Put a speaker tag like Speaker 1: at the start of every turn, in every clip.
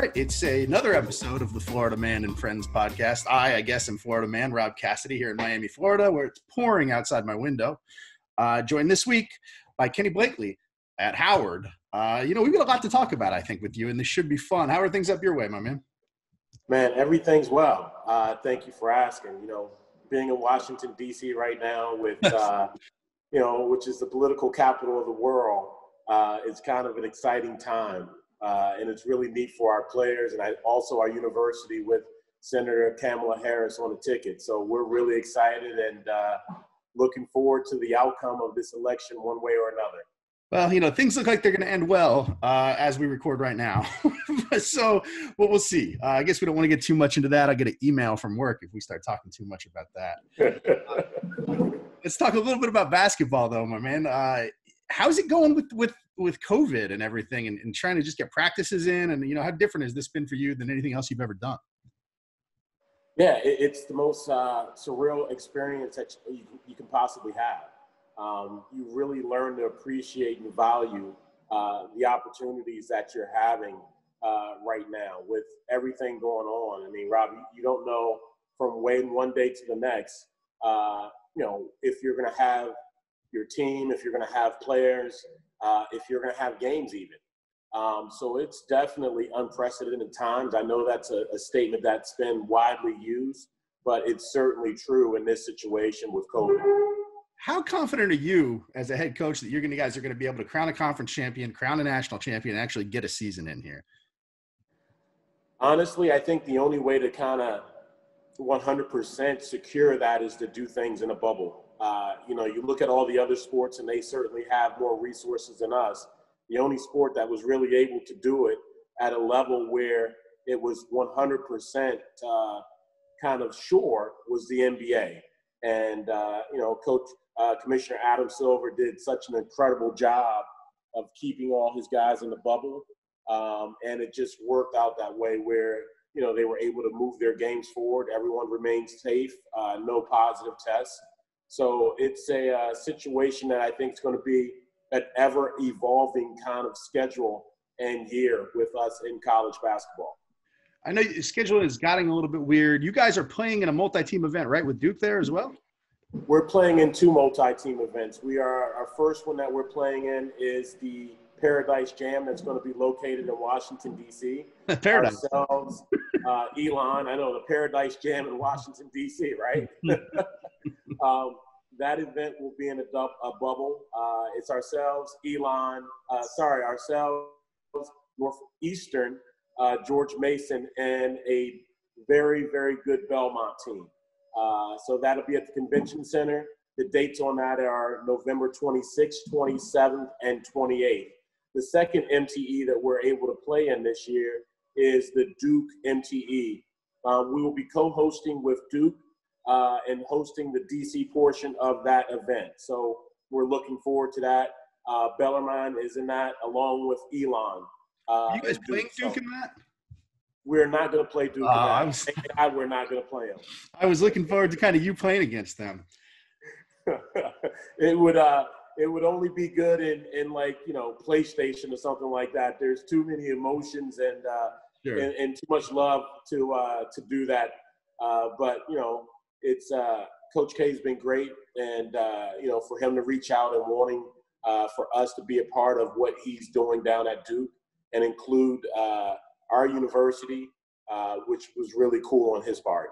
Speaker 1: right, it's a, another episode of the Florida Man and Friends podcast. I, I guess, am Florida Man Rob Cassidy here in Miami, Florida, where it's pouring outside my window. Uh, joined this week by Kenny Blakeney at Howard. Uh, you know, we've got a lot to talk about, I think, with you, and this should be fun. How are things up your way, my man?
Speaker 2: Man, everything's well. Uh, thank you for asking. You know, being in Washington D.C. right now, with uh, you know, which is the political capital of the world, uh, it's kind of an exciting time. Uh, and it's really neat for our players and I, also our university with Senator Kamala Harris on the ticket. So we're really excited and uh, looking forward to the outcome of this election one way or another.
Speaker 1: Well, you know, things look like they're going to end well uh, as we record right now. so, well, we'll see. Uh, I guess we don't want to get too much into that. I get an email from work if we start talking too much about that. let's talk a little bit about basketball, though, my man. Uh, how's it going with with with COVID and everything, and, and trying to just get practices in? And you know, how different has this been for you than anything else you've ever done?
Speaker 2: Yeah, it, it's the most uh, surreal experience that you, you can possibly have. Um, you really learn to appreciate and value uh, the opportunities that you're having uh, right now with everything going on. I mean, Rob, you, don't know from waiting one day to the next, uh, you know, if you're going to have your team, if you're going to have players, uh, if you're going to have games even. Um, so it's definitely unprecedented times. I know that's a, a, statement that's been widely used, but it's certainly true in this situation with COVID.
Speaker 1: How confident are you as a head coach that you're going to guys are going to be able to crown a conference champion, crown a national champion, and actually get a season in here?
Speaker 2: Honestly, I think the only way to kind of 100% secure that is to do things in a bubble. Uh, you know, you look at all the other sports, and they certainly have more resources than us. The only sport that was really able to do it at a level where it was 100% uh, kind of sure was the NBA. And, uh, you know, Coach uh, Commissioner Adam Silver did such an incredible job of keeping all his guys in the bubble. Um, and it just worked out that way where, you know, they were able to move their games forward. Everyone remained safe, uh, no positive tests. So it's a uh, situation that I think is going to be an ever evolving kind of schedule and year with us in college basketball.
Speaker 1: I know your schedule is getting a little bit weird. You guys are playing in a multi-team event, right, with Duke there as well?
Speaker 2: We're playing in two multi-team events. We are our first one that we're playing in is the Paradise Jam that's going to be located in Washington D.C.
Speaker 1: Paradise.
Speaker 2: Ourselves, uh, Elon. I know the Paradise Jam in Washington D.C. Right. um, that event will be in a, dub, a bubble. Uh, it's ourselves, Elon. Uh, sorry, ourselves, Northeastern, uh, George Mason, and a very very good Belmont team. Uh, so that'll be at the convention center. The dates on that are November 26th, 27th, and 28th. The second MTE that we're able to play in this year is the Duke MTE. Um, we will be co-hosting with Duke uh, and hosting the DC portion of that event. So we're looking forward to that. Uh, Bellarmine is in that along with Elon.
Speaker 1: Uh, you guys playing Duke so in that?
Speaker 2: We're not going to play Duke. Uh, I was, I, we're not going to play them.
Speaker 1: I was looking forward to kind of you playing against them.
Speaker 2: it would uh, it would only be good in in like you know PlayStation or something like that. There's too many emotions and uh, sure. and, and, too much love to uh, to do that. Uh, but you know, it's uh, Coach K has been great, and uh, you know, for him to reach out and wanting uh, for us to be a part of what he's doing down at Duke and include uh, our university, uh, which was really cool on his part.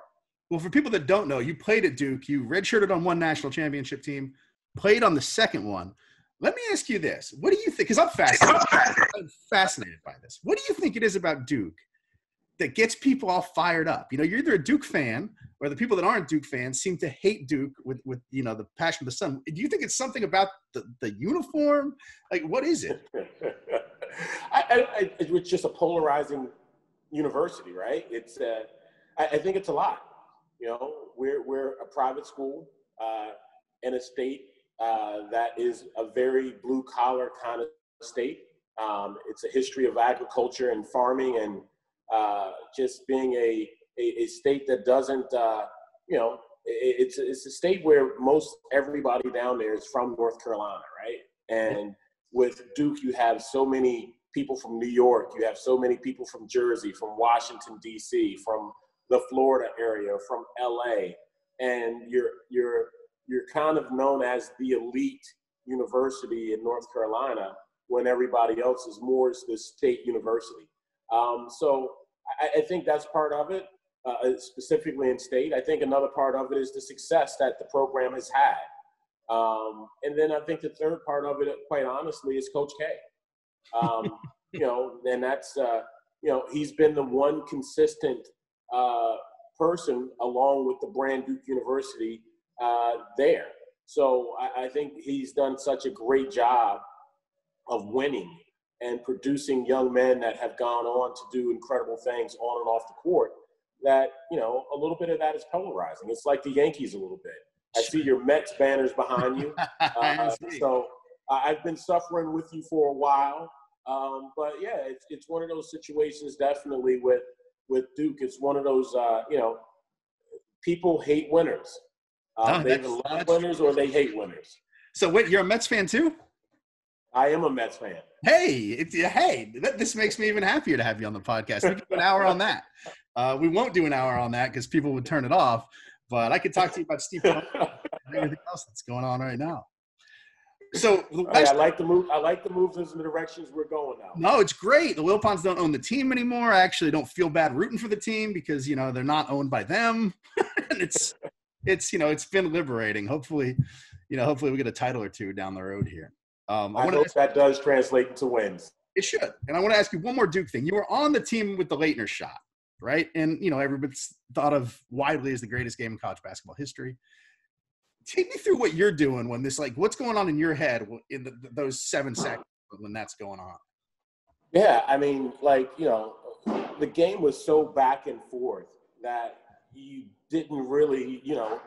Speaker 1: Well, for people that don't know, you played at Duke. You redshirted on one national championship team, played on the second one. Let me ask you this: What do you think? Because I'm fascinated. I'm fascinated by this. What do you think it is about Duke that gets people all fired up? You know, you're either a Duke fan or the people that aren't Duke fans seem to hate Duke with with you know the passion of the sun. Do you think it's something about the, the uniform? Like, what is it?
Speaker 2: I, I, it's just a polarizing university, right? It's uh, I, I, think it's a lot. You know, we're we're a private school uh, in a state uh, that is a very blue collar kind of state. Um, it's a history of agriculture and farming and uh, just being a a, a state that doesn't, uh, you know, it's it's a state where most everybody down there is from North Carolina, right? And with Duke, you have so many people from New York, you have so many people from Jersey, from Washington D.C., from the Florida area, from LA, and you're you're you're kind of known as the elite university in North Carolina when everybody else is more the state university. Um, so I, I, think that's part of it, uh, specifically in state. I think another part of it is the success that the program has had. Um, and then I think the third part of it, quite honestly, is Coach K. Um, you know, and that's uh, you know he's been the one consistent uh, person along with the brand Duke University uh, there. So I, I think he's done such a great job of winning and producing young men that have gone on to do incredible things on and off the court that you know a little bit of that is polarizing. It's like the yankees a little bit. I see your mets banners behind you. Uh, so i've been suffering with you for a while. Um, but yeah it's, it's one of those situations definitely with with duke. It's one of those uh, you know people hate winners uh, they either love winners or they hate winners
Speaker 1: so wait you're a mets fan too
Speaker 2: I am a Mets fan.
Speaker 1: Hey, it's, hey, this makes me even happier to have you on the podcast. We can do an hour on that. Uh, we won't do an hour on that because people would turn it off. But I could talk to you about Steve and everything else that's going on right now. So
Speaker 2: I like the move. I like the moves in the directions we're going now.
Speaker 1: No, it's great. The Wilpons don't own the team anymore. I actually don't feel bad rooting for the team because you know they're not owned by them, and it's it's you know it's been liberating. Hopefully, you know hopefully we get a title or two down the road here.
Speaker 2: Um, I, I hope that does translate into wins.
Speaker 1: It should. And I want to ask you one more Duke thing. You were on the team with the Laettner shot, right? And you know everybody's thought of widely as the greatest game in college basketball history. Take me through what you're doing when this, like, what's going on in your head in the, those seven seconds when that's going on.
Speaker 2: Yeah, I mean, like you know, the game was so back and forth that you didn't really, you know,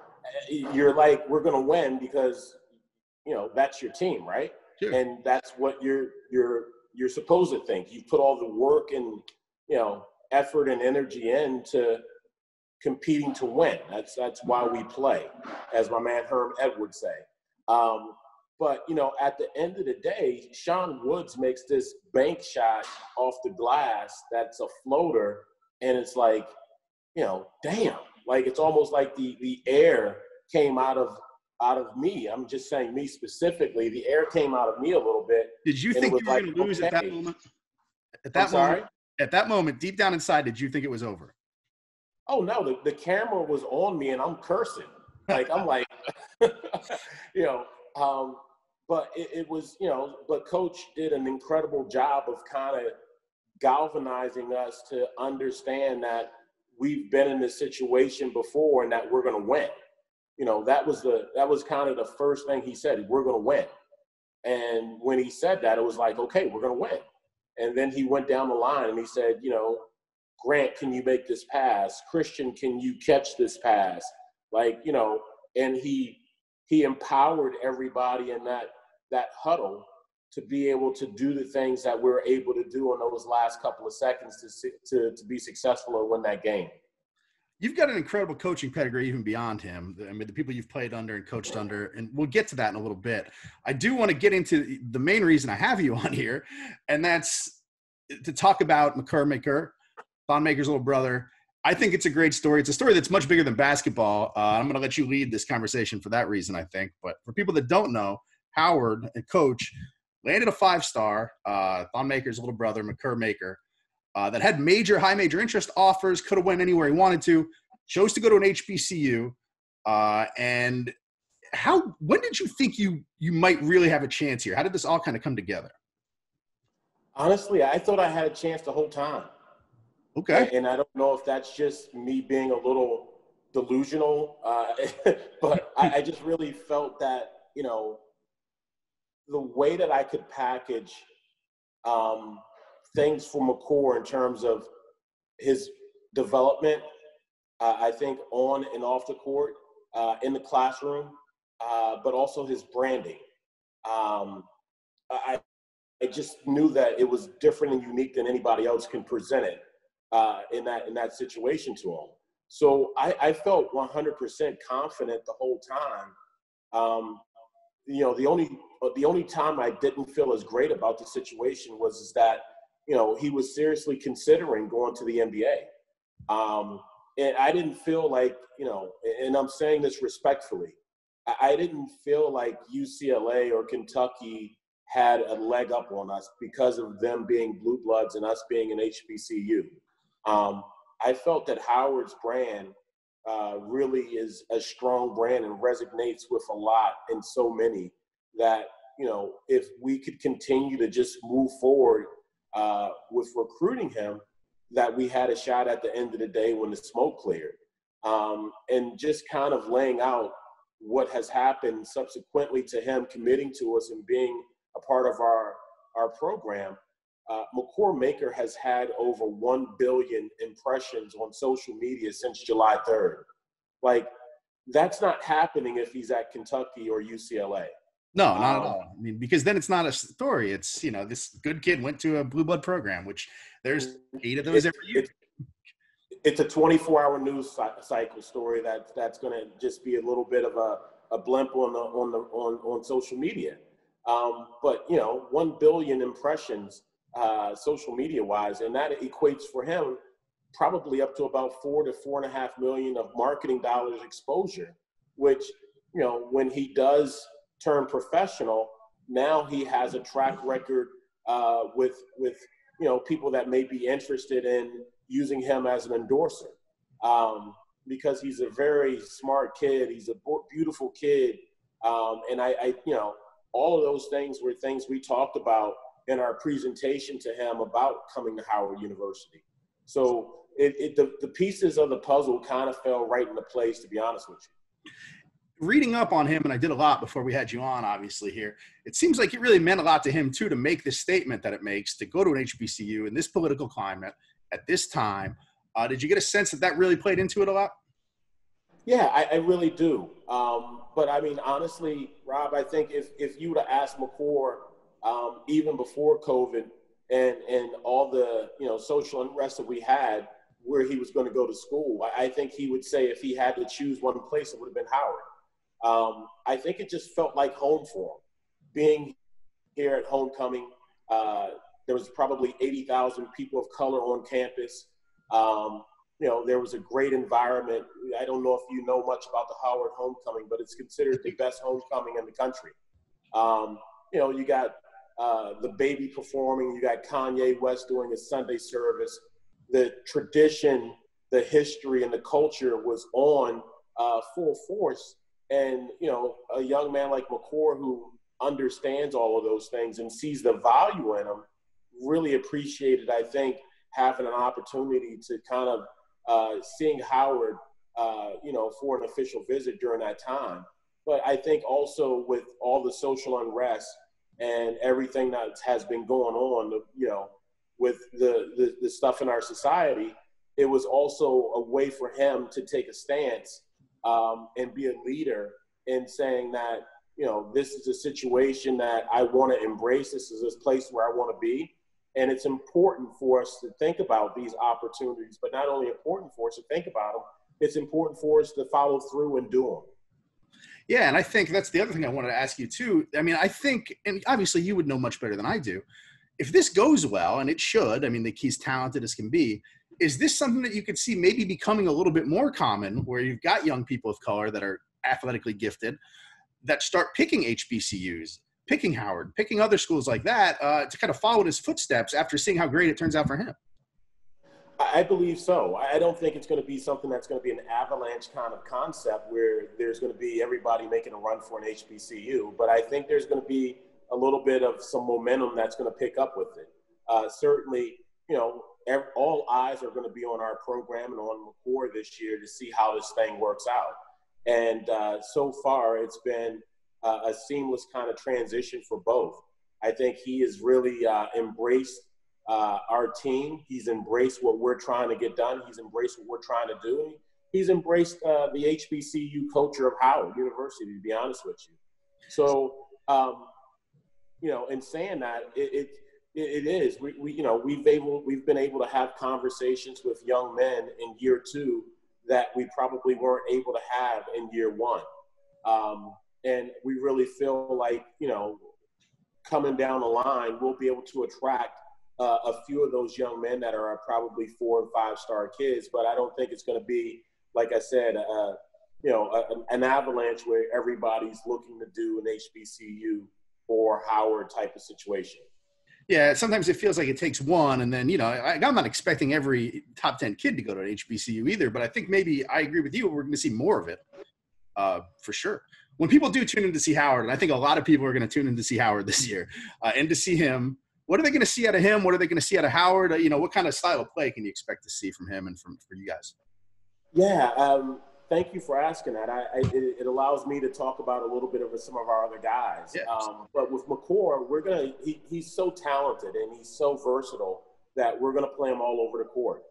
Speaker 2: you're like, we're gonna win because you know that's your team, right? Sure. And that's what you're you're you're supposed to think. You put all the work and you know effort and energy into competing to win. That's that's why we play, as my man Herm Edwards say. Um, but you know, at the end of the day, Sean Woods makes this bank shot off the glass that's a floater, and it's like, you know, damn, like it's almost like the the air came out of out of me. I'm just saying me specifically. The air came out of me a little bit.
Speaker 1: Did you think you were like, going to lose okay. at that moment? At that moment, at that moment, deep down inside, did you think it was over?
Speaker 2: Oh no, the, the camera was on me and I'm cursing. Like I'm like, you know. Um, but it, it was, you know. But coach did an incredible job of kind of galvanizing us to understand that we've been in this situation before and that we're going to win you know, that was the that was kind of the first thing he said. We're going to win. And when he said that, it was like, okay, we're going to win. And then he went down the line and he said, you know, Grant, can you make this pass? Christian, can you catch this pass? Like, you know, and he he empowered everybody in that that huddle to be able to do the things that we are able to do in those last couple of seconds to to to be successful and win that game
Speaker 1: you've got an incredible coaching pedigree even beyond him. I mean, the people you've played under and coached under, and we'll get to that in a little bit. I do want to get into the main reason I have you on here, and that's to talk about Makur Maker, Thon Maker's little brother. I think it's a great story. It's a story that's much bigger than basketball. Uh, I'm going to let you lead this conversation for that reason, I think. But for people that don't know, Howard and coach landed a five star, uh, Thon Maker's little brother, Makur Maker uh, that had major, high major interest offers, could have went anywhere he wanted to, chose to go to an HBCU. Uh, and how, when did you think you, you might really have a chance here? How did this all kind of come together?
Speaker 2: Honestly, I thought I had a chance the whole time.
Speaker 1: Okay.
Speaker 2: And I don't know if that's just me being a little delusional, uh, but I, I just really felt that, you know, the way that I could package um, things for Makur in terms of his development. Uh, I think on and off the court, uh, in the classroom, uh, but also his branding. Um, I, I just knew that it was different and unique than anybody else can present it uh, in that in that situation to him. So I, I felt 100% confident the whole time. Um, you know, the only the only time I didn't feel as great about the situation was is that you know, he was seriously considering going to the NBA. Um, and I didn't feel like, you know, and I'm saying this respectfully, I didn't feel like UCLA or Kentucky had a leg up on us because of them being blue bloods and us being an HBCU. Um, I felt that Howard's brand uh, really is a strong brand and resonates with a lot and so many that you know if we could continue to just move forward uh, with recruiting him, that we had a shot at the end of the day when the smoke cleared, um, and just kind of laying out what has happened subsequently to him committing to us and being a part of our our program. Uh, Makur Maker has had over 1 billion impressions on social media since July 3rd. Like, that's not happening if he's at Kentucky or UCLA.
Speaker 1: No, not um, at all. I mean, because then it's not a story. It's you know, this good kid went to a blue blood program, which there's eight of those every year.
Speaker 2: It, it's a 24-hour news cycle story that that's going to just be a little bit of a, a blimp on the on the on on social media. Um, but you know, one billion impressions uh, social media wise, and that equates for him probably up to about four to four and a half million of marketing dollars exposure. Which you know, when he does turn professional, now he has a track record uh, with with you know people that may be interested in using him as an endorser um, because he's a very smart kid. He's a beautiful kid, um, and I, I, you know, all of those things were things we talked about in our presentation to him about coming to Howard University. So it, it the, the pieces of the puzzle kind of fell right into place, to be honest with you
Speaker 1: reading up on him, and I did a lot before we had you on, obviously, here, it seems like it really meant a lot to him, too, to make this statement that it makes to go to an HBCU in this political climate at this time. Uh, did you get a sense that that really played into it a lot?
Speaker 2: Yeah, I, I really do. Um, but I mean, honestly, Rob, I think if, if you would have asked Makur um, even before COVID and, and all the you know social unrest that we had, where he was going to go to school, I, I think he would say if he had to choose one place, it would have been Howard. Um, I think it just felt like home for him. Being here at homecoming, uh, there was probably 80,000 people of color on campus. Um, you know, there was a great environment. I don't know if you know much about the Howard homecoming, but it's considered the best homecoming in the country. Um, you know, you got uh, DaBaby performing, you got Kanye West doing a Sunday service. The tradition, the history, and the culture was on uh, full force and, you know, a young man like Makur who understands all of those things and sees the value in them really appreciated, I think, having an opportunity to kind of uh, seeing Howard, uh, you know, for an official visit during that time. But I think also with all the social unrest and everything that has been going on, you know, with the, the, the stuff in our society, it was also a way for him to take a stance um, and be a leader in saying that you know this is a situation that I want to embrace. This is a place where I want to be, and it's important for us to think about these opportunities. But not only important for us to think about them, it's important for us to follow through and do them.
Speaker 1: Yeah, and I think that's the other thing I wanted to ask you too. I mean, I think, and obviously you would know much better than I do. If this goes well, and it should, I mean, the he's talented as can be, is this something that you could see maybe becoming a little bit more common where you've got young people of color that are athletically gifted that start picking HBCUs, picking Howard, picking other schools like that uh, to kind of follow in his footsteps after seeing how great it turns out for him?
Speaker 2: I believe so. I don't think it's going to be something that's going to be an avalanche kind of concept where there's going to be everybody making a run for an HBCU, but I think there's going to be a little bit of some momentum that's going to pick up with it. Uh, certainly, you know, all eyes are going to be on our program and on Makur this year to see how this thing works out. And uh, so far, it's been uh, a seamless kind of transition for both. I think he has really uh, embraced uh, our team. He's embraced what we're trying to get done. He's embraced what we're trying to do. He's embraced uh, the HBCU culture of Howard University, to be honest with you. So, um, you know, in saying that, it, it it is. We, we, you know, we've able, we've been able to have conversations with young men in year two that we probably weren't able to have in year one. Um, and we really feel like, you know, coming down the line, we'll be able to attract uh, a few of those young men that are probably four and five star kids, but I don't think it's going to be, like I said, uh, you know, a, an avalanche where everybody's looking to do an HBCU or Howard type of situation.
Speaker 1: Yeah, sometimes it feels like it takes one, and then you know, I, am not expecting every top ten kid to go to an HBCU either. But I think maybe I agree with you. We're going to see more of it, uh, for sure. When people do tune in to see Howard, and I think a lot of people are going to tune in to see Howard this year, uh, and to see him. What are they going to see out of him? What are they going to see out of Howard? You know, what kind of style of play can you expect to see from him and from for you guys?
Speaker 2: Yeah, um, thank you for asking that. I, I it, it, allows me to talk about a little bit of some of our other guys. Yeah. Um, but with Makur, we're gonna he, he's so talented and he's so versatile that we're gonna play him all over the court.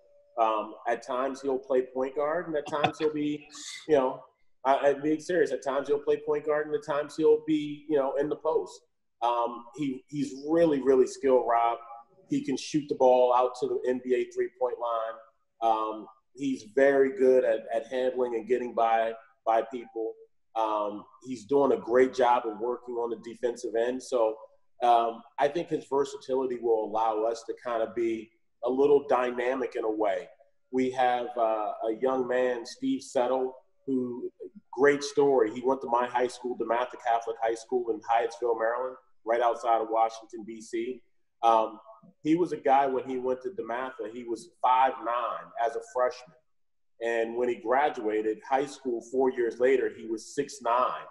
Speaker 2: Um, at times he'll play point guard, and at times he'll be, you know, I, am being serious. At times he'll play point guard, and at times he'll be, you know, in the post. Um, he he's really really skilled, Rob. He can shoot the ball out to the NBA three point line. Um, he's very good at, at handling and getting by by people. Um, he's doing a great job of working on the defensive end. So um, I think his versatility will allow us to kind of be a little dynamic in a way. We have uh, a young man, Steve Settle, who great story. He went to my high school, DeMatha Catholic High School in Hyattsville, Maryland, right outside of Washington D.C. Um, he was a guy when he went to DeMatha, he was five nine as a freshman. And when he graduated high school four years later, he was six nine,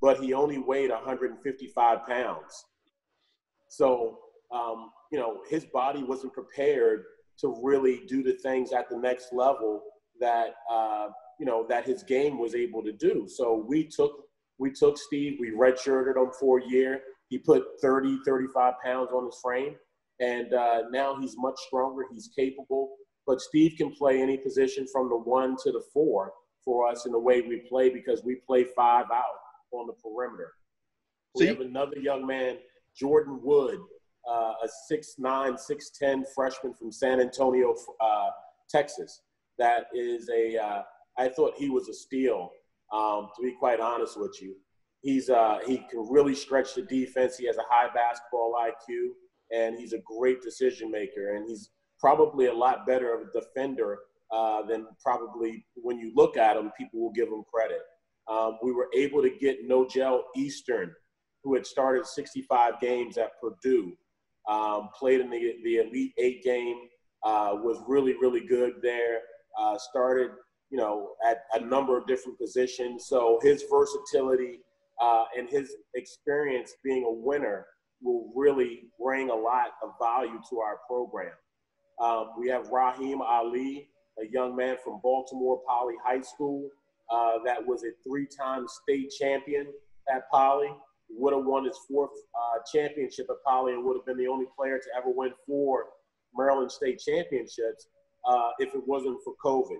Speaker 2: but he only weighed 155 pounds. So, um, you know, his body wasn't prepared to really do the things at the next level that, uh, you know, that his game was able to do. So we took, we took Steve, we redshirted him for a year. He put 30, 35 pounds on his frame and uh, now he's much stronger. He's capable. But Steve can play any position from the one to the four for us in the way we play because we play five out on the perimeter. We have another young man, Jordan Wood, uh, a 6'9", 6'10 freshman from San Antonio, uh, Texas. That is a. Uh, I thought he was a steal. Um, to be quite honest with you, he's uh, he can really stretch the defense. He has a high basketball IQ and he's a great decision maker. And he's probably a lot better of a defender uh, than probably when you look at him, people will give him credit. Um, we were able to get Nojel Eastern, who had started 65 games at Purdue, um, played in the, the Elite Eight game, uh, was really, really good there. Uh, started, you know, at a number of different positions. So his versatility uh, and his experience being a winner will really bring a lot of value to our program. Um, we have Rahim Ali, a young man from Baltimore Poly High School uh, that was a three-time state champion at Poly. Would have won his fourth uh, championship at Poly and would have been the only player to ever win four Maryland state championships uh, if it wasn't for COVID.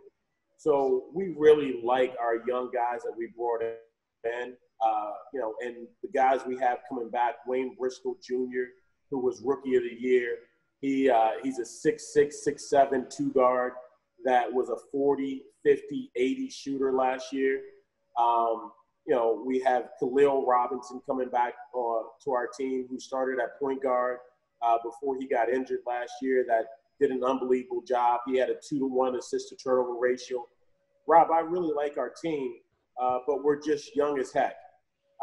Speaker 2: So we really like our young guys that we brought in. Uh, you know, and the guys we have coming back, Wayne Bristol Jr., who was Rookie of the Year. He uh, he's a six six six seven two guard that was a 40, 50, 80 shooter last year. Um, you know, we have Khalil Robinson coming back uh, to our team, who started at point guard uh, before he got injured last year. That did an unbelievable job. He had a two to one assist to turnover ratio. Rob, I really like our team, uh, but we're just young as heck.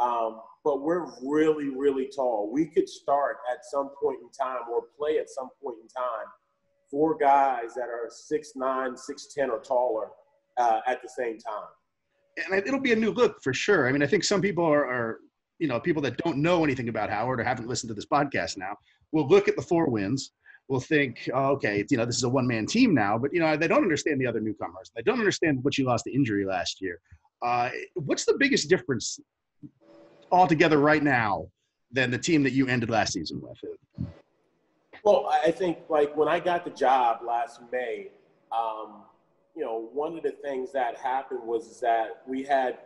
Speaker 2: Um, but we're really, really tall. We could start at some point in time or play at some point in time four guys that are 6'9, 6'10 or taller uh, at the same time.
Speaker 1: And it'll be a new look for sure. I mean, I think some people are, are, you know, people that don't know anything about Howard or haven't listened to this podcast now will look at the four wins will think, oh, okay, you know, this is a one man team now, but you know, they don't understand the other newcomers. They don't understand what you lost to injury last year. Uh, what's the biggest difference altogether right now than the team that you ended last season with?
Speaker 2: Well, I think like when I got the job last May, um, you know, one of the things that happened was that we had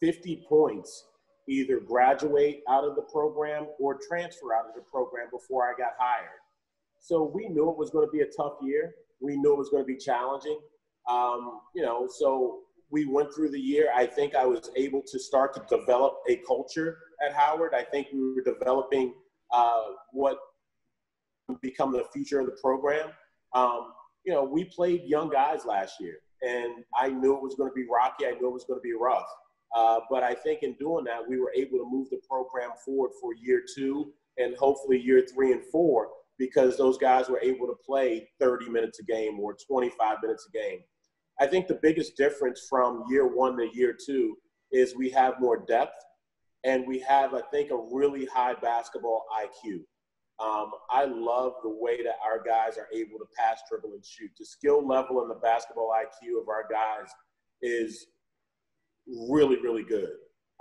Speaker 2: 50 points either graduate out of the program or transfer out of the program before I got hired. So we knew it was going to be a tough year. We knew it was going to be challenging. Um, you know, so we went through the year, I think I was able to start to develop a culture at Howard. I think we were developing uh, what become the future of the program. Um, you know, we played young guys last year, and I knew it was going to be rocky. I knew it was going to be rough. Uh, but I think in doing that, we were able to move the program forward for year two and hopefully year three and four because those guys were able to play 30 minutes a game or 25 minutes a game. I think the biggest difference from year one to year two is we have more depth and we have, I think, a really high basketball IQ. Um, I love the way that our guys are able to pass, dribble, and shoot. The skill level and the basketball IQ of our guys is really, really good.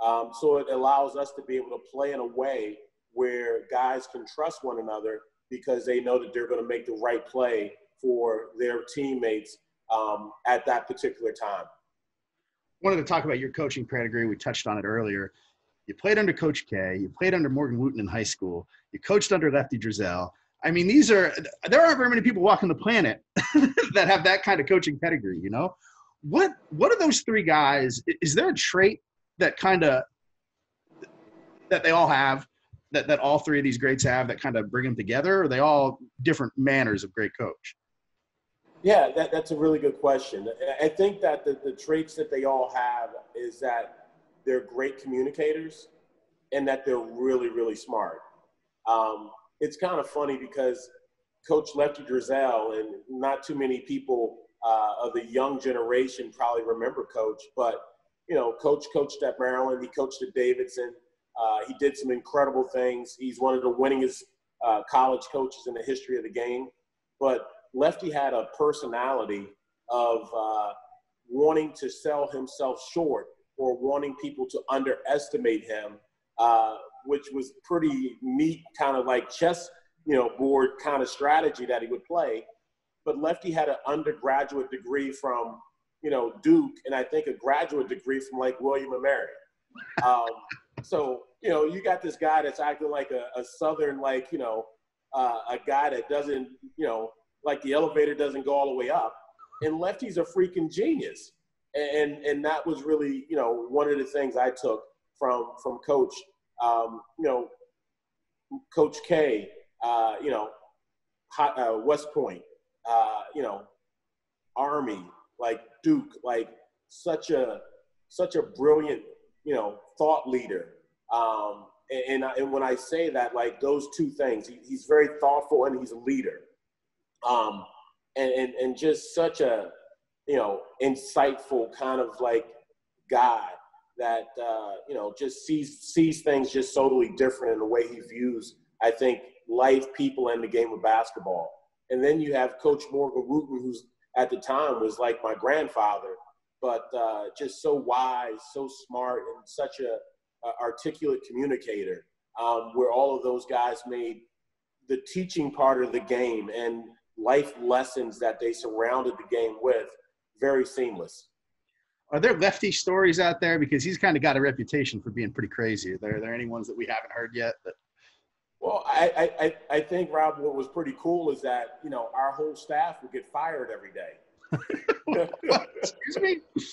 Speaker 2: Um, so it allows us to be able to play in a way where guys can trust one another because they know that they're going to make the right play for their teammates um, at that particular time.
Speaker 1: Wanted to talk about your coaching pedigree. We touched on it earlier. You played under Coach K. You played under Morgan Wooten in high school. You coached under Lefty Driesell. I mean, these are there aren't very many people walking the planet that have that kind of coaching pedigree. You know, what what are those three guys? Is there a trait that kind of that they all have that that all three of these greats have that kind of bring them together? Or are they all different manners of great coach?
Speaker 2: Yeah, that, that's a really good question. I think that the, the traits that they all have is that they're great communicators and that they're really, really smart. Um, it's kind of funny because Coach Lefty Driesell, and not too many people uh, of the young generation probably remember Coach, but you know, Coach coached at Maryland. He coached at Davidson. Uh, he did some incredible things. He's one of the winningest uh, college coaches in the history of the game. But Lefty had a personality of uh, wanting to sell himself short or wanting people to underestimate him, uh, which was pretty neat, kind of like chess, you know, board kind of strategy that he would play. But Lefty had an undergraduate degree from, you know, Duke, and I think a graduate degree from like William and Mary. Um, so you know, you got this guy that's acting like a, a southern, like you know, uh, a guy that doesn't, you know, like the elevator doesn't go all the way up. And Lefty's a freaking genius. And, and that was really, you know, one of the things I took from, from coach, um, you know, coach K, uh, you know, uh, West Point, uh, you know, Army, like Duke, like such a, such a brilliant, you know, thought leader. Um, and, and, and when I say that, like those two things, he, he's very thoughtful and he's a leader um, and, and, and just such a, you know, insightful kind of like guy that, uh, you know, just sees, sees things just totally different in the way he views, I think, life, people, and the game of basketball. And then you have Coach Morgan Wooten, who's at the time was like my grandfather, but uh, just so wise, so smart, and such a, a articulate communicator. Um, where all of those guys made the teaching part of the game and life lessons that they surrounded the game with very seamless.
Speaker 1: Are there lefty stories out there? Because he's kind of got a reputation for being pretty crazy. Are there, are there any ones that we haven't heard yet? That...
Speaker 2: Well, I, I, I think, Rob, what was pretty cool is that, you know, our whole staff would get fired every day.
Speaker 1: Excuse me?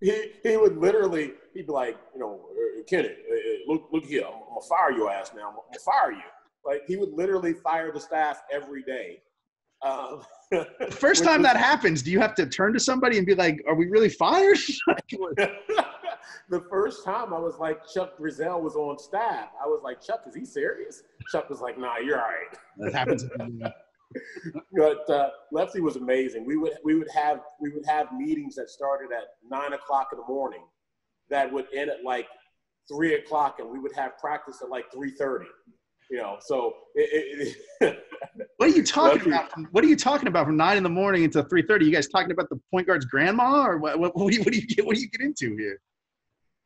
Speaker 2: He, he would literally, he'd be like, you know, uh, Kenny, uh, uh, look, look here, I'm, I'm going to fire your ass now. I'm going to fire you. Like, he would literally fire the staff every day
Speaker 1: um, the first time that happens, do you have to turn to somebody and be like, "Are we really fired?"
Speaker 2: the first time I was like, Chuck Driesell was on staff. I was like, Chuck, is he serious? Chuck was like, Nah, you're all right.
Speaker 1: That happens.
Speaker 2: but uh, Lefty was amazing. We would we would have we would have meetings that started at nine o'clock in the morning, that would end at like three o'clock, and we would have practice at like three thirty. You know, so it, it,
Speaker 1: what are you talking about? From, what are you talking about from nine in the morning until three thirty? You guys talking about the point guard's grandma, or what? What, what, do you, what do you get? What do you get into here?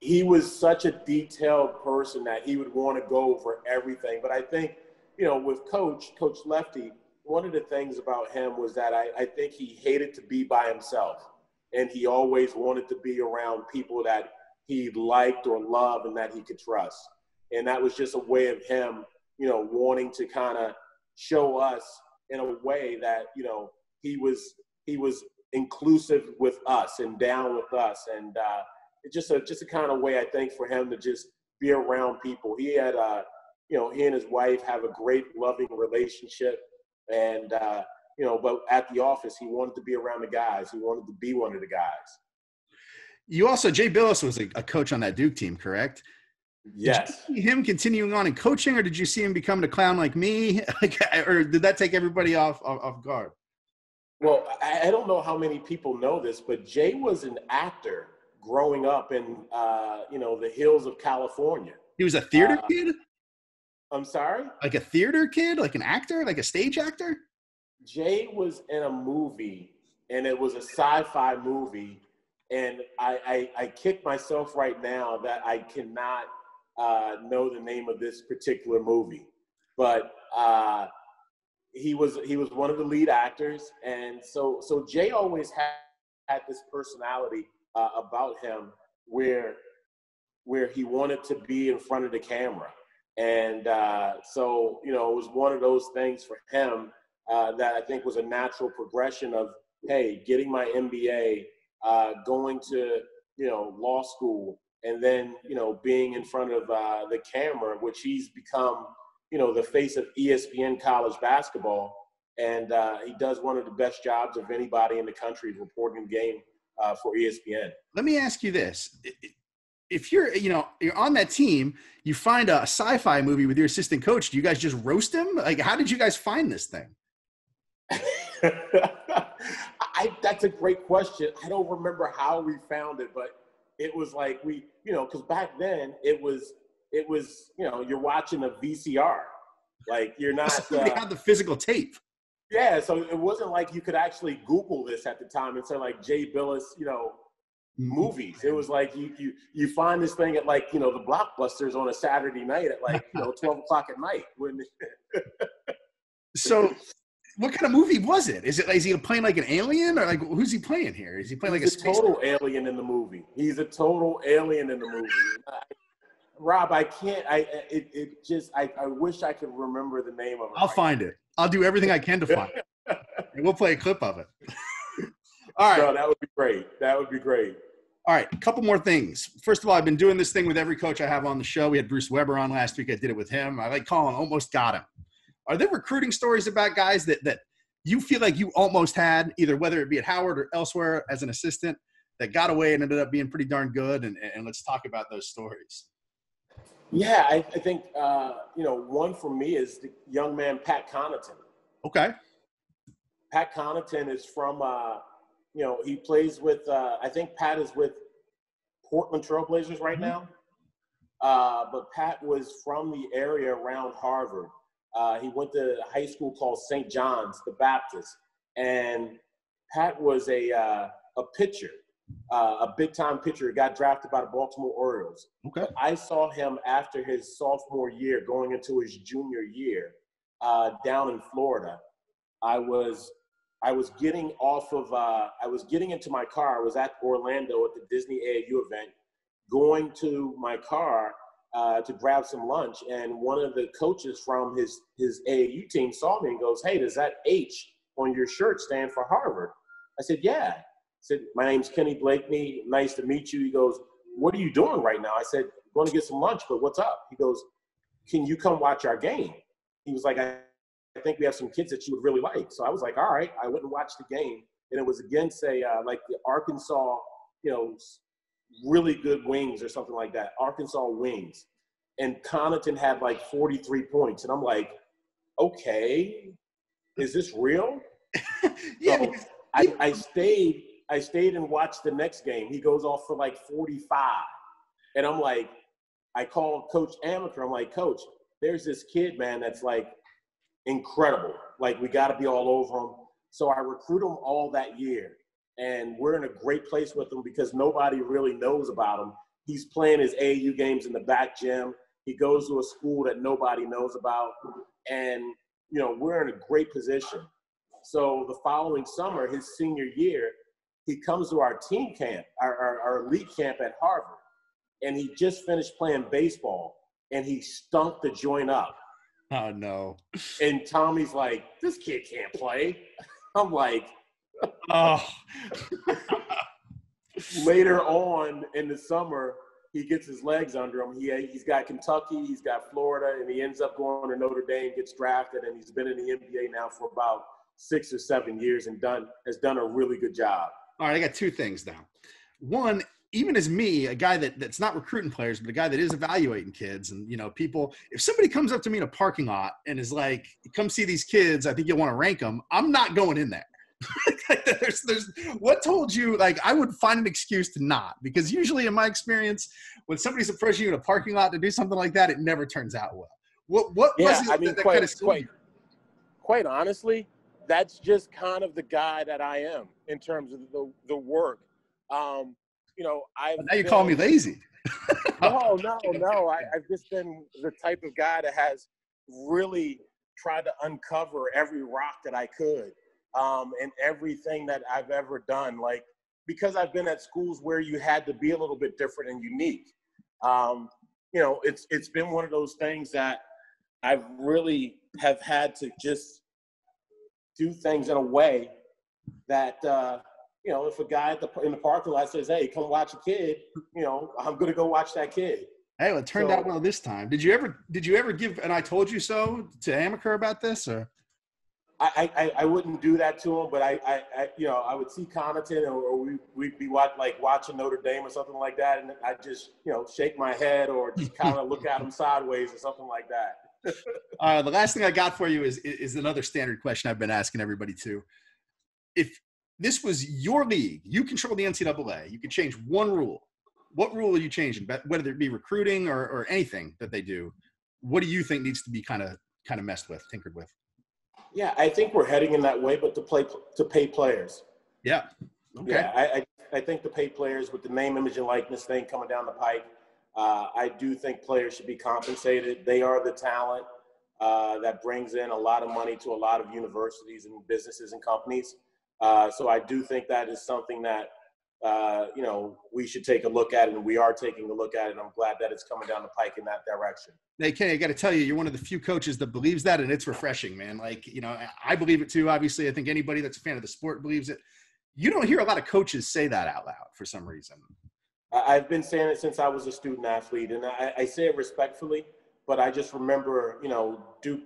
Speaker 2: He was such a detailed person that he would want to go over everything. But I think, you know, with Coach Coach Lefty, one of the things about him was that I, I think he hated to be by himself, and he always wanted to be around people that he liked or loved and that he could trust. And that was just a way of him you know, wanting to kind of show us in a way that, you know, he was he was inclusive with us and down with us. And uh, it's just a just a kind of way I think for him to just be around people. He had uh, you know, he and his wife have a great, loving relationship. And, uh, you know, but at the office, he wanted to be around the guys. He wanted to be one of the guys.
Speaker 1: You also, Jay Bilas was a, a coach on that Duke team, correct?
Speaker 2: Yes.
Speaker 1: him continuing on in coaching, or did you see him becoming a clown like me? or did that take everybody off, off, off guard?
Speaker 2: Well, I, I don't know how many people know this, but Jay was an actor growing up in, uh, you know, the hills of California.
Speaker 1: He was a theater uh, kid?
Speaker 2: I'm sorry?
Speaker 1: Like a theater kid, like an actor, like a stage actor?
Speaker 2: Jay was in a movie, and it was a sci-fi movie, and I, I, I kick myself right now that I cannot uh, know the name of this particular movie, but uh, he was he was one of the lead actors, and so so Jay always had had this personality uh, about him where where he wanted to be in front of the camera, and uh, so you know it was one of those things for him uh, that I think was a natural progression of hey, getting my MBA, uh, going to you know law school, and then you know being in front of uh, the camera, which he's become you know the face of ESPN college basketball, and uh, he does one of the best jobs of anybody in the country reporting the game uh, for ESPN.
Speaker 1: Let me ask you this: if you're you know you're on that team you find a sci-fi movie with your assistant coach do you guys just roast him like how did you guys find this thing
Speaker 2: I, that's a great question. I don't remember how we found it, but it was like we, you know, because back then it was, it was, you know, you're watching a VCR, like you're not.
Speaker 1: Somebody uh, had the physical tape.
Speaker 2: Yeah, so it wasn't like you could actually Google this at the time and say like Jay Bilas, you know, movies. It was like you you you find this thing at like you know the blockbusters on a Saturday night at like you know twelve o'clock at night when.
Speaker 1: so what kind of movie was it? Is it is he playing like an alien or like who's he playing here? Is he playing
Speaker 2: He's
Speaker 1: like a,
Speaker 2: a total alien in the movie? He's a total alien in the movie. Rob, I can't. I it, it just I, I wish I could remember the name of it.
Speaker 1: I'll find it. I'll do everything I can to find it. And we'll play a clip of it.
Speaker 2: All right. No, that would be great. That would be great.
Speaker 1: All right, a couple more things. First of all, I've been doing this thing with every coach I have on the show. We had Bruce Weber on last week. I did it with him. I like calling almost got him. Are there recruiting stories about guys that that you feel like you almost had, either whether it be at Howard or elsewhere as an assistant, that got away and ended up being pretty darn good? And, and let's talk about those stories.
Speaker 2: Yeah, I, I think uh, you know one for me is the young man Pat Connaughton.
Speaker 1: Okay.
Speaker 2: Pat Connaughton is from uh, you know he plays with uh, I think Pat is with Portland Trailblazers right mm-hmm. now. Uh, but Pat was from the area around Harvard. Uh, he went to a high school called St. John's the Baptist, and Pat was a uh, a pitcher, uh, a big time pitcher. He got drafted by the Baltimore Orioles.
Speaker 1: Okay.
Speaker 2: I saw him after his sophomore year, going into his junior year, uh, down in Florida. I was I was getting off of uh, I was getting into my car. I was at Orlando at the Disney AAU event, going to my car uh, to grab some lunch, and one of the coaches from his his AAU team saw me and goes, "Hey, does that H on your shirt stand for Harvard?" I said, "Yeah." I said, "My name's Kenny Blakeney. Nice to meet you." He goes, "What are you doing right now?" I said, "Going to get some lunch, but what's up?" He goes, "Can you come watch our game?" He was like, "I." Think we have some kids that you would really like. So I was like, all right, I went and watched the game. And it was against a, uh, like the Arkansas, you know, really good wings or something like that. Arkansas wings. And Connaughton had like 43 points. And I'm like, okay, is this real?
Speaker 1: yeah.
Speaker 2: So I, I stayed, I stayed and watched the next game. He goes off for like 45. And I'm like, I called Coach Amaker. I'm like, Coach, there's this kid, man, that's like incredible. Like we got to be all over him. So I recruit him all that year and we're in a great place with him because nobody really knows about him. He's playing his AU games in the back gym. He goes to a school that nobody knows about, and you know we're in a great position. So the following summer, his senior year, he comes to our team camp, our, our, our elite camp at Harvard, and he just finished playing baseball, and he stunk the joint up.
Speaker 1: Oh no!
Speaker 2: And Tommy's like, "This kid can't play." I'm like,
Speaker 1: oh.
Speaker 2: later on in the summer, he gets his legs under him. He he's got Kentucky, he's got Florida, and he ends up going to Notre Dame, gets drafted, and he's been in the NBA now for about six or seven years and done has done a really good job.
Speaker 1: All right, I got two things now. One, even as me, a guy that, that's not recruiting players, but a guy that is evaluating kids, and you know, people. If somebody comes up to me in a parking lot and is like, "Come see these kids," I think you'll want to rank them. I'm not going in there. there's, there's, what told you? Like, I would find an excuse to not, because usually, in my experience, when somebody's approaching you in a parking lot to do something like that, it never turns out well. What what
Speaker 2: yeah,
Speaker 1: was
Speaker 2: it I mean, that, quite, kind of quite, quite honestly, that's just kind of the guy that I am in terms of the the work. Um, you know, I
Speaker 1: now you call me lazy.
Speaker 2: no, no, no. I, I've just been the type of guy that has really tried to uncover every rock that I could um, and everything that I've ever done. Like because I've been at schools where you had to be a little bit different and unique. Um, you know, it's it's been one of those things that I've really have had to just do things in a way that uh, you know, if a guy at the in the parking lot says, "Hey, come watch a kid," you know, I'm gonna go watch that kid.
Speaker 1: Hey, well, it turned so, out well this time. Did you ever did you ever give and I told you so to Amaker about this or?
Speaker 2: I, I, I wouldn't do that to him, but I, I, I you know I would see Connaughton or, or we we'd be watch, like watching Notre Dame or something like that, and I'd just you know shake my head or just kind of look at him sideways or something like that.
Speaker 1: uh, the last thing I got for you is is another standard question I've been asking everybody too. If this was your league, you control the NCAA, you could change one rule. What rule are you changing? Whether it be recruiting or, or anything that they do, what do you think needs to be kind of kind of messed with, tinkered with?
Speaker 2: Yeah, I think we're heading in that way, but to play to pay players.
Speaker 1: Yeah.
Speaker 2: Okay. Yeah, I, I, I think the pay players with the name, image, and likeness thing coming down the pike. Uh, I do think players should be compensated. They are the talent uh, that brings in a lot of money to a lot of universities and businesses and companies. Uh, so I do think that is something that uh, you know we should take a look at, it, and we are taking a look at it. I'm glad that it's coming down the pike in that direction.
Speaker 1: Hey, Kenny, I got to tell you, you're one of the few coaches that believes that, and it's refreshing, man. Like you know, I believe it too. Obviously, I think anybody that's a fan of the sport believes it. You don't hear a lot of coaches say that out loud for some reason.
Speaker 2: I've been saying it since I was a student athlete, and I, I say it respectfully. But I just remember, you know, Duke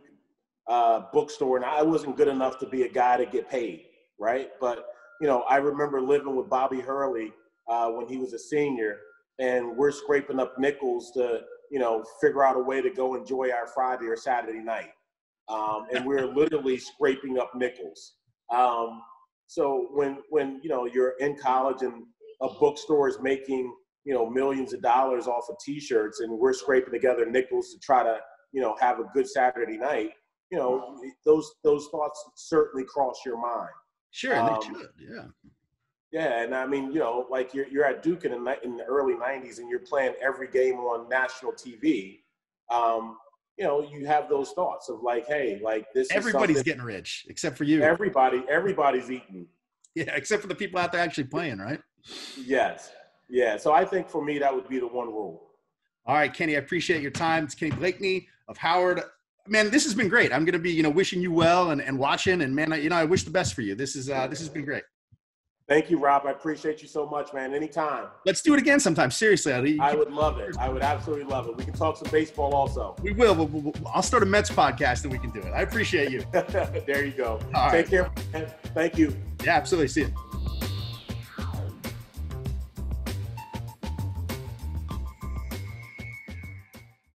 Speaker 2: uh, bookstore, and I wasn't good enough to be a guy to get paid right? But you know, I remember living with Bobby Hurley uh, when he was a senior, and we're scraping up nickels to you know figure out a way to go enjoy our Friday or Saturday night, um, and we're literally scraping up nickels. Um, so when when you know you're in college and a bookstore is making you know millions of dollars off of T-shirts, and we're scraping together nickels to try to you know have a good Saturday night, you know those those thoughts certainly cross your mind.
Speaker 1: Sure, um, they should. Yeah.
Speaker 2: Yeah, and I mean, you know, like you're you're at Duke in the, in the early '90s, and you're playing every game on national TV. Um, you know, you have those thoughts of like, hey, like this.
Speaker 1: Everybody's getting rich except for you.
Speaker 2: Everybody, everybody's eating.
Speaker 1: Yeah, except for the people out there actually playing, right?
Speaker 2: Yes. Yeah. So I think for me, that would be the one rule.
Speaker 1: All right, Kenny, I appreciate your time. It's Kenny Blakeney of Howard man, this has been great. I'm going to be, you know, wishing you well and, and watching. And man, I, you know, I wish the best for you. This is uh, this has been great.
Speaker 2: Thank you, Rob. I appreciate you so much, man. Anytime.
Speaker 1: Let's do it again sometime. Seriously, Ali.
Speaker 2: I would love it. I would absolutely love it. We can talk some baseball also.
Speaker 1: We will. We'll, we'll, I'll start a Mets podcast and we can do it. I appreciate you.
Speaker 2: there you go. All Take right. care. Man. Thank you.
Speaker 1: Yeah, absolutely. See you.